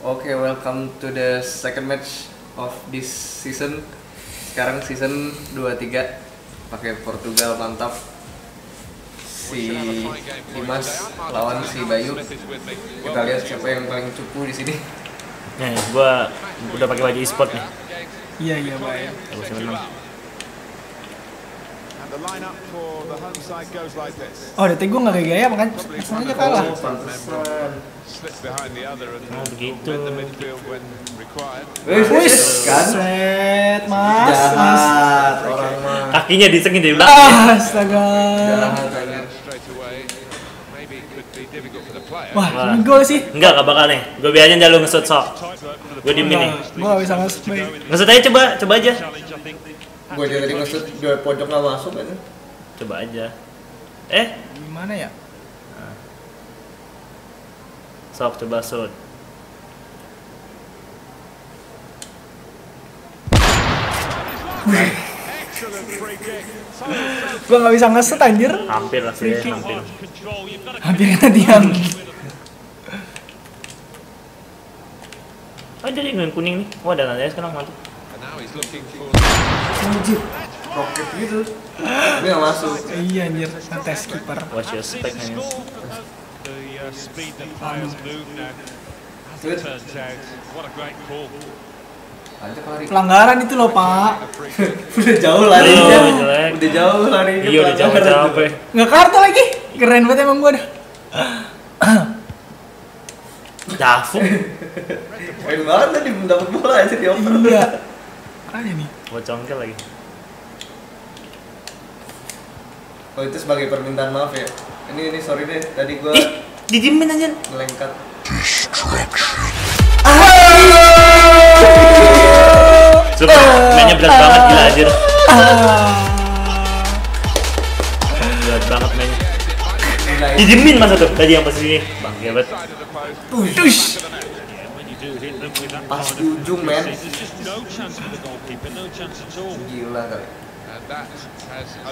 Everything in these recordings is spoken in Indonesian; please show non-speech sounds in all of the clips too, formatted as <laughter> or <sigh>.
Oke, welcome to the second match of this season. Sekarang season 23 pakai Portugal mantap. Si Dimas lawan si Bayu. Kita lihat siapa yang paling cupu di sini. Nih, gua udah pakai baju e-sport nih. Iya iya baik. Aku sih menang. Oh, DT gue nggak kayak gaya makanya aja kalah. Oh, begitu. Wis, kan? set mas. Jahat orang mah. Kakinya disengin dari belakang. Ah, astaga. Wah, ini gol sih. Enggak, gak bakal nih. Gue biarin aja lu ngesut sok. Gue diemin nih. Gue gak bisa nge Ngesut aja coba, coba aja. Gue dia tadi ngesut di pojok nggak masuk aja. Coba aja. Eh, Gimana ya? sok coba shoot. Excellent free kick. Gue gak bisa ngeset anjir. Hampir lah sih, hampir. Hampir kena tiang. Oh jadi yang kuning nih. Wah ada nanya sekarang mantap. Anjir. Roket gitu. Ini masuk. Iya anjir, ngetes kiper. Watch your spec nih. Uh. Ajak lari. Pelanggaran itu loh pak. <laughs> udah jauh larinya. Udah jauh larinya. Iya udah capek-capek. Nggak kartu lagi. Keren banget emang gue dah. Dafu. <laughs> Keren banget tadi dapat bola aja di oper. Iya. Makanya nih. Buat congkel lagi. Oh itu sebagai permintaan maaf ya. Ini ini sorry deh tadi gua Ih, didiemin aja. melengkat. Sumpah, mainnya berat banget gila anjir. Berat banget mainnya. Didiemin masa tuh tadi yang posisi ini. Bang, ya bet. Pas di ujung men. Gila kali.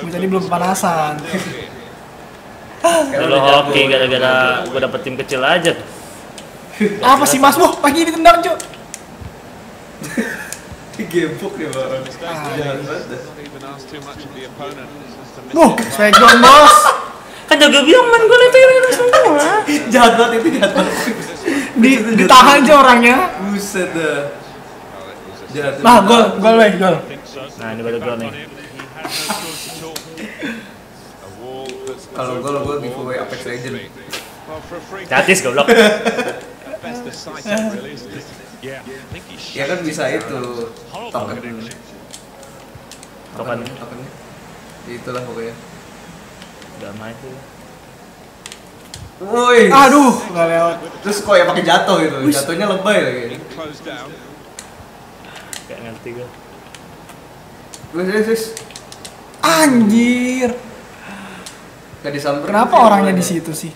Gue tadi belum kepanasan. Sekarang Kalau hoki gara-gara gue dapet tim kecil aja. Apa sih mas? Wah, lagi ditendang cuy. Digembok nih orang. Ah, Jahat banget dah. not even ask too much of the opponent. It's just a miss. Wuh, smackdown bos. Kan jaga bilang main gol itu yang semua. Jahat banget itu jahat banget. Di, ditahan aja orangnya. Buset dah. Nah, gol, gol weh, gol. so. Nah ini baru gol nih. Kalau gol gua giveaway Apex Legend. Gratis goblok. <laughs> Ya kan bisa itu. Token. Token. Tokennya. Ya, Itulah pokoknya. Udah main tuh. Woi. Aduh, nggak lewat. Terus kok ya pakai jatuh gitu. Jatuhnya lebay lagi. Gak ngerti gue. Wis wis wis. Anjir. Gak disamperin. Kenapa orangnya di situ sih?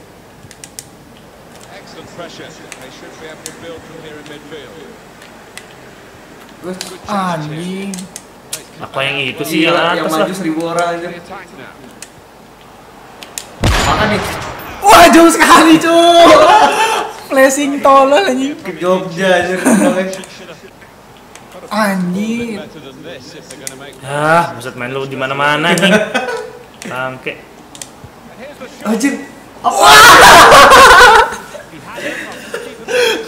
Anjing. Apa yang itu sih yang yang atas lah. maju seribu orang aja. The attack now. Makan nih Wah, jauh sekali cuy. Flashing tolol anjing. ke Jogja aja. Anjir. Ah, buset main lu di mana-mana nih. Bangke. Anjir. <laughs>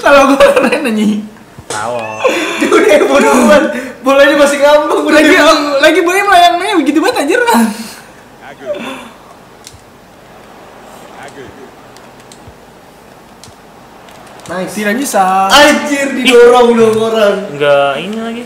Kalau gue keren anjing. Tahu. Dia udah duluan. Bolanya masih ngambang udah Lagi lagi boleh melayang-layang begitu banget anjir. Nice. Tidak bisa. Anjir didorong dong orang. Enggak ini lagi.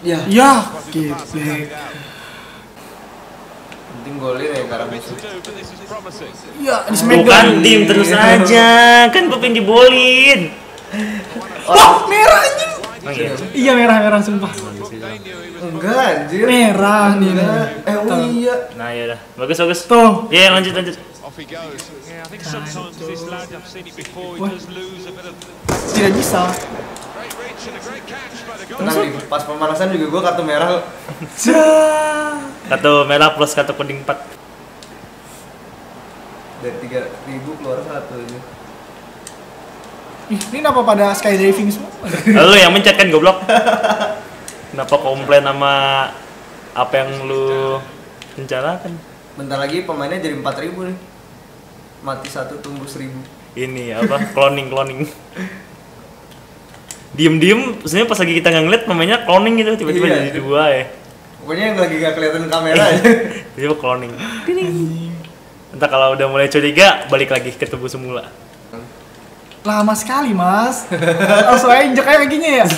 Ya. Ya, gitu. out. Penting golin ya karena promising. Ya, di Bukan tim terus aja. Kan gue pengen dibolin. Wah, merah anjing. Oh iya. Iya merah-merah sumpah. Enggak anjir. Merah nih. Enggak. Eh oh iya. Nah ya udah, bagus bagus. Tuh. Ya lanjut lanjut. Goes. Yeah, I think sometimes this lad, I've seen it before, he What? does lose a bit of Tidak bisa. Tenang nih, pas pemanasan juga gua kartu merah. Cah. Kartu merah plus kartu kuning 4. Dari 3000 keluar satu aja. Ih, ini kenapa pada skydiving semua? Lalu yang mencet kan goblok. Kenapa komplain sama apa yang lu rencanakan? Bentar lagi pemainnya jadi 4000 nih. Mati satu tumbuh 1000. Ini apa? Cloning cloning. Diem-diem, sebenarnya pas lagi kita nggak ngeliat pemainnya cloning gitu, tiba-tiba Iya. jadi dua ya. Pokoknya yang lagi gak kelihatan kamera aja. Tiba-tiba cloning. Entah kalau udah mulai curiga, balik lagi ke tubuh semula. Lama sekali, Mas. <laughs> Langsung aja injek aja kakinya ya. <laughs>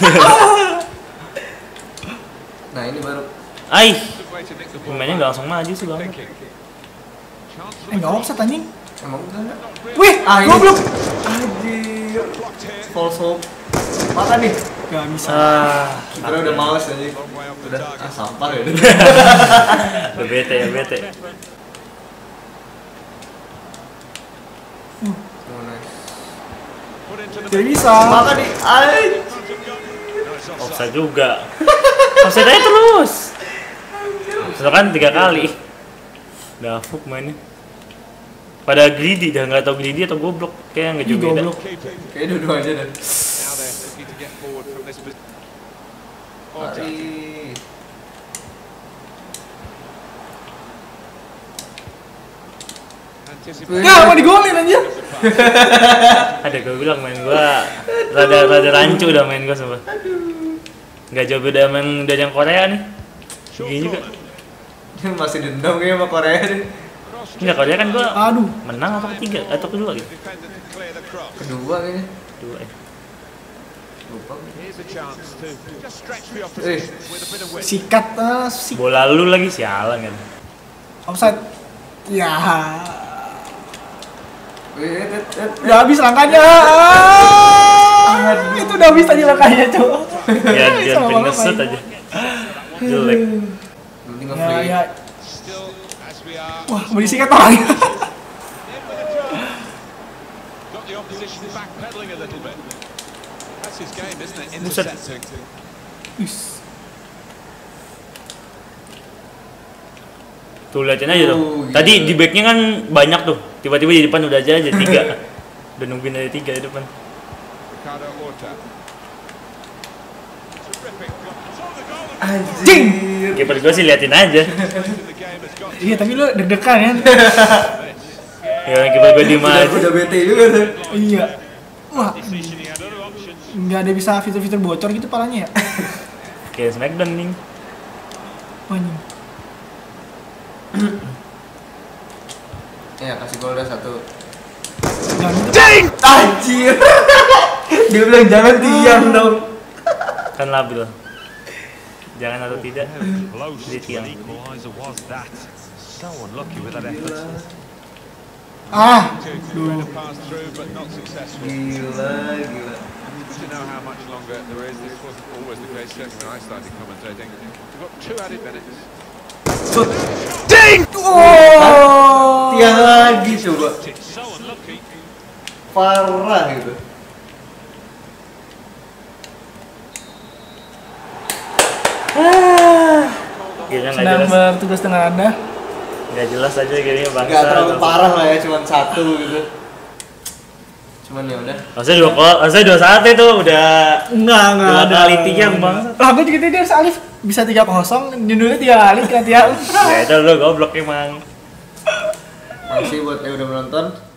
Nah, ini baru Ai, ball. pemainnya nggak langsung maju sih bang. Eh, enggak offset anjing. emang enggak. Wih, Ah, ini. goblok. Anjir. False hope. Makan nih. Gak bisa. Ah, Kita udah males aja. Udah ah, sampah ya. udah. <laughs> udah bete ya bete. Oh, nice. Tidak bisa. No, it's offside. Offside juga. <laughs> Offside aja terus. Offside kan tiga kali. Udah fuk mainnya. Pada greedy dah nggak tau greedy atau goblok kayak nggak juga goblok. Kayak dua-dua aja dah. Ya, mau digolin anjir. <laughs> Ada gue bilang main gua rada rada rancu udah main gua sumpah. Nggak jauh beda main dari yang Korea nih. Gini juga. <laughs> Masih dendam kayaknya sama Korea nih. Enggak Korea kan gua Aduh. menang atau ketiga atau kedua gitu. Kedua kayaknya. Dua eh. Lupa. Eh. Sikat ah, sik Bola lu lagi sialan kan. offside. Ya. Wih, eh, eh, eh, eh. Udah habis langkahnya. Ah, itu udah habis tadi langkahnya, Cok. Ya dia main. aja. Jelek. Ya, ya. Wah, mau disikat orang. in with a try. Got the opposition backpedaling a little bit. That's his game, isn't it? Buset. Tuh liatin aja tuh. Oh, Tadi gila. di backnya kan banyak tuh. Tiba-tiba di depan udah aja aja tiga. <laughs> udah nungguin aja tiga di depan. Ricardo Horta. Terrific. Saw the goal and Jing. Kiper gue sih liatin aja. <laughs> Iya, tapi lu deg-degan kan? <laughs> Ya kiper gue di Udah, aja. udah bete juga tuh. Iya. Wah, nggak ada bisa fitur-fitur bocor gitu palanya ya? Kayak Smackdown nih. Wah, Ya, kasih gol dah satu. Gitu. Anjir. Dia bilang jangan tiang dong. Kan labil. Jangan atau tidak. Close Di to tiang. an equaliser was that. So unlucky with that effort. Ah. Gila, gila. To know how much longer there is, this wasn't always the case, certainly when I started commentating. We've got two added minutes. oh, Tiang lagi coba. Parah gitu. Kayaknya nggak sedang jelas. bertugas dengan anda. Nggak jelas aja kayaknya bangsa. Gak terlalu atau- parah lah ya, cuman satu gitu. Cuman ya udah. Maksudnya dua kol, maksudnya dua saat itu udah Enggak, enggak dua ada. kali tiang bang. Lah, gue juga tadi harus Alif bisa tiga kosong, judulnya tiga kali kan tiang. <laughs> Ya itu lu goblok emang. Makasih buat yang udah menonton.